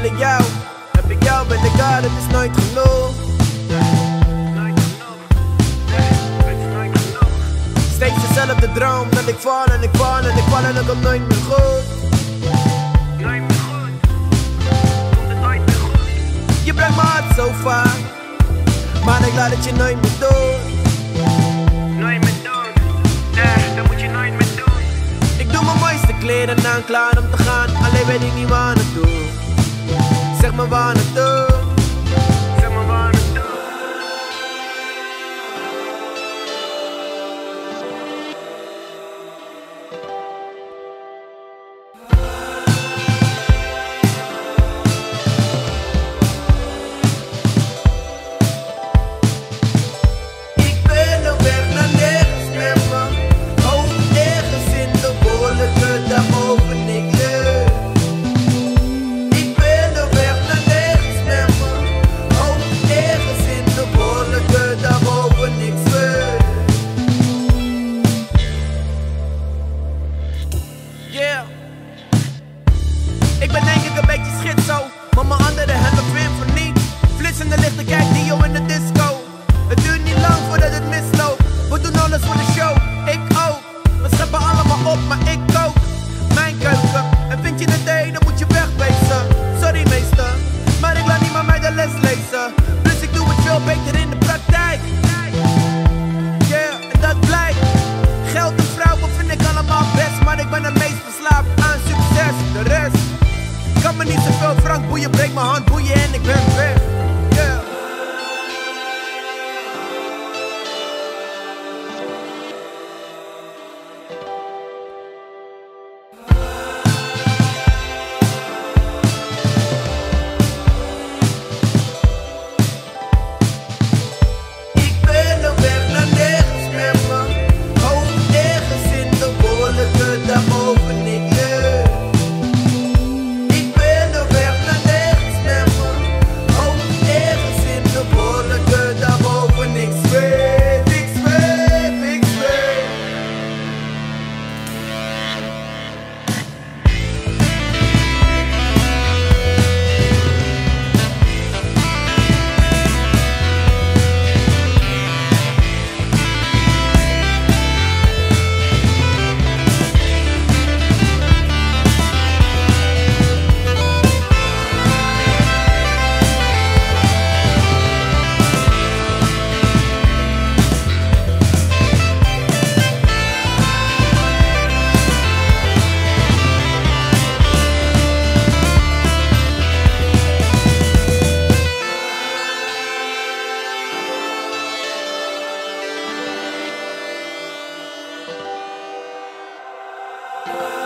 wil ik jou. Heb ik jou, ben ik daar, het is nooit genoeg. Steeds dezelfde droom, dat ik val en ik val en ik val en het komt nooit meer goed. Je brengt mijn hart zo vaak, maar ik laat het je nooit meer doen. Ik doe mijn mooiste kleren aan, klaar om te gaan. Alleen weet ik niet waar naartoe. Zeg me waar naartoe. hope my Oh.